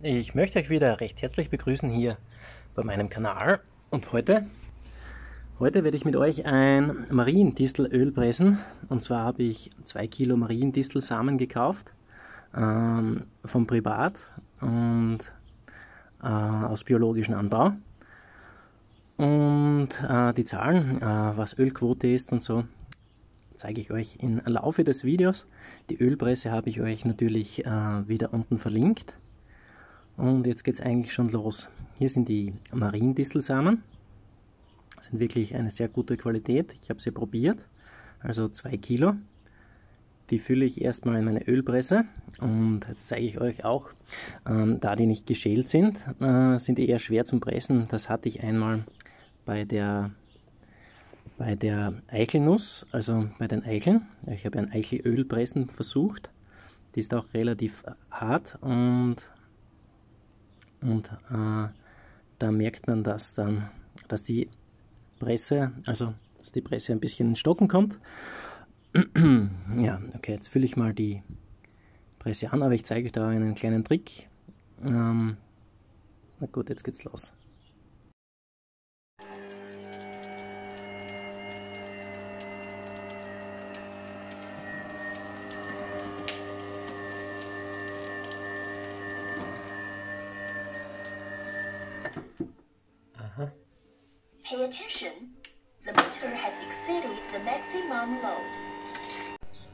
ich möchte euch wieder recht herzlich begrüßen hier bei meinem Kanal und heute, heute werde ich mit euch ein Mariendistelöl pressen und zwar habe ich zwei Kilo Mariendistelsamen gekauft ähm, vom Privat und äh, aus biologischem Anbau und äh, die Zahlen, äh, was Ölquote ist und so, zeige ich euch im Laufe des Videos. Die Ölpresse habe ich euch natürlich äh, wieder unten verlinkt. Und jetzt geht es eigentlich schon los. Hier sind die Mariendistelsamen. Sind wirklich eine sehr gute Qualität. Ich habe sie probiert. Also 2 Kilo. Die fülle ich erstmal in meine Ölpresse. Und jetzt zeige ich euch auch, ähm, da die nicht geschält sind, äh, sind die eher schwer zum Pressen. Das hatte ich einmal bei der bei der Eichelnuss, also bei den Eicheln. Ich habe ein Eichelölpressen versucht. Die ist auch relativ hart und, und äh, da merkt man das dann, dass die Presse, also dass die Presse ein bisschen in Stocken kommt. ja, okay, jetzt fülle ich mal die Presse an, aber ich zeige euch da einen kleinen Trick. Ähm, na gut, jetzt geht's los. Attention. The motor has exceeded the maximum load.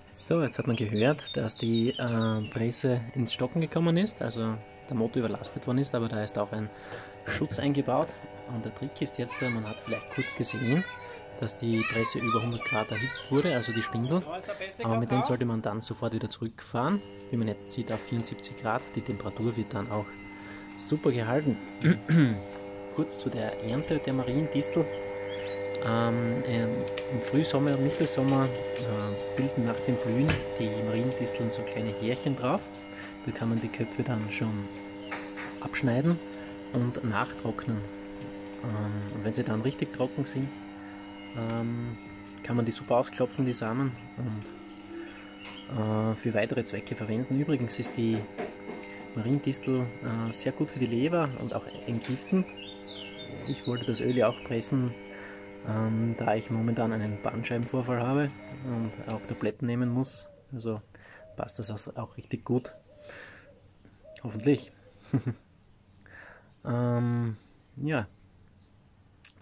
So, jetzt hat man gehört, dass die äh, Presse ins Stocken gekommen ist, also der Motor überlastet worden ist, aber da ist auch ein Schutz eingebaut. Und der Trick ist jetzt, äh, man hat vielleicht kurz gesehen, dass die Presse über 100 Grad erhitzt wurde, also die Spindel. Aber mit denen sollte man dann sofort wieder zurückfahren. Wie man jetzt sieht, auf 74 Grad. Die Temperatur wird dann auch super gehalten. Kurz zu der Ernte der Mariendistel. Ähm, Im Frühsommer und Mittelsommer äh, bilden nach dem Blühen die Mariendisteln so kleine Härchen drauf. Da kann man die Köpfe dann schon abschneiden und nachtrocknen. Ähm, und wenn sie dann richtig trocken sind, ähm, kann man die super ausklopfen, die Samen, und äh, für weitere Zwecke verwenden. Übrigens ist die Mariendistel äh, sehr gut für die Leber und auch entgiftend. Ich wollte das Öl ja auch pressen, ähm, da ich momentan einen Bandscheibenvorfall habe und auch Tabletten nehmen muss. Also passt das auch richtig gut. Hoffentlich. ähm, ja,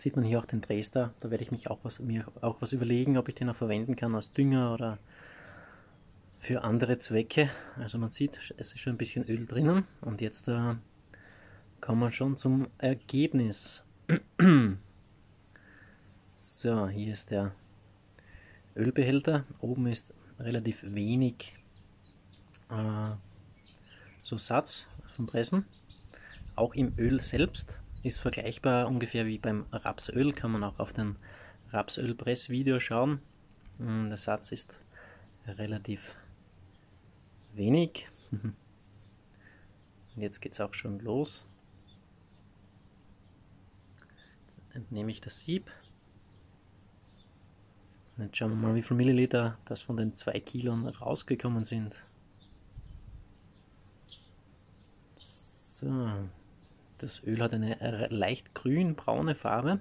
Jetzt sieht man hier auch den Dresder. Da werde ich mich auch was, mir auch was überlegen, ob ich den auch verwenden kann als Dünger oder für andere Zwecke. Also man sieht, es ist schon ein bisschen Öl drinnen und jetzt äh, kommen wir schon zum Ergebnis. So, hier ist der Ölbehälter. Oben ist relativ wenig äh, so Satz vom Pressen. Auch im Öl selbst ist vergleichbar ungefähr wie beim Rapsöl. Kann man auch auf den Rapsölpressvideo schauen. Hm, der Satz ist relativ wenig. Jetzt geht es auch schon los. Jetzt entnehme ich das Sieb. Und jetzt schauen wir mal, wie viel Milliliter das von den 2 Kilo rausgekommen sind. So, das Öl hat eine leicht grün-braune Farbe.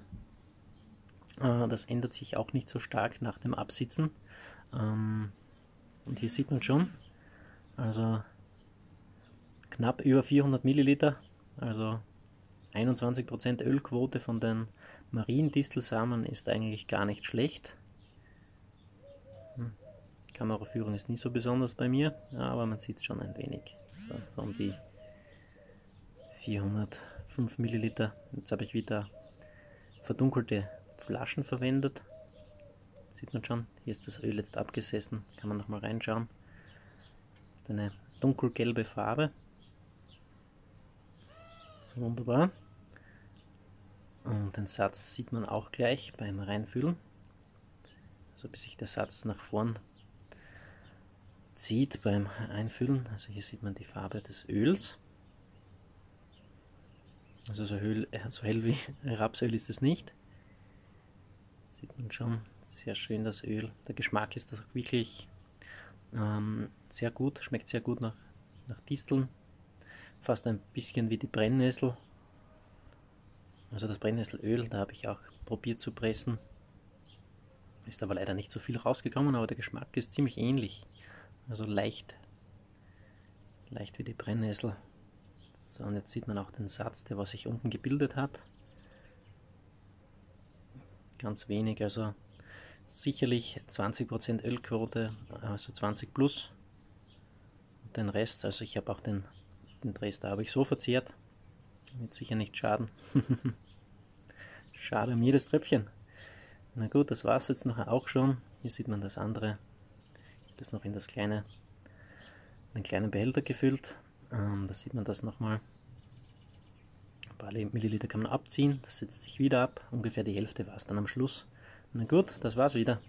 Äh, das ändert sich auch nicht so stark nach dem Absitzen. Ähm, und hier sieht man schon, also knapp über 400 Milliliter, also 21% Ölquote von den Mariendistelsamen ist eigentlich gar nicht schlecht. Kameraführung ist nicht so besonders bei mir, aber man sieht es schon ein wenig. So, so um die 405 Milliliter. Jetzt habe ich wieder verdunkelte Flaschen verwendet. Sieht man schon, hier ist das Öl jetzt abgesessen. Kann man nochmal reinschauen. Eine dunkelgelbe Farbe. So wunderbar. Und den Satz sieht man auch gleich beim Reinfüllen. So bis sich der Satz nach vorn zieht beim Einfüllen. Also hier sieht man die Farbe des Öls. Also so, Öl, so hell wie Rapsöl ist es nicht. Sieht man schon sehr schön das Öl. Der Geschmack ist auch wirklich ähm, sehr gut, schmeckt sehr gut nach, nach Disteln. fast ein bisschen wie die Brennnessel. Also das Brennnesselöl, da habe ich auch probiert zu pressen. Ist aber leider nicht so viel rausgekommen, aber der Geschmack ist ziemlich ähnlich. Also leicht, leicht wie die Brennnessel. So, und jetzt sieht man auch den Satz, der was sich unten gebildet hat. Ganz wenig, also sicherlich 20% Ölquote, also 20 plus. Den Rest, also ich habe auch den, den Rest habe ich so verzehrt. Wird sicher nicht schaden. Schade um jedes Tröpfchen. Na gut, das war es jetzt nachher auch schon. Hier sieht man das andere. Ich habe das noch in das kleine, den kleinen Behälter gefüllt. Ähm, da sieht man das nochmal. Ein paar Milliliter kann man abziehen. Das setzt sich wieder ab. Ungefähr die Hälfte war es dann am Schluss. Na gut, das war's wieder.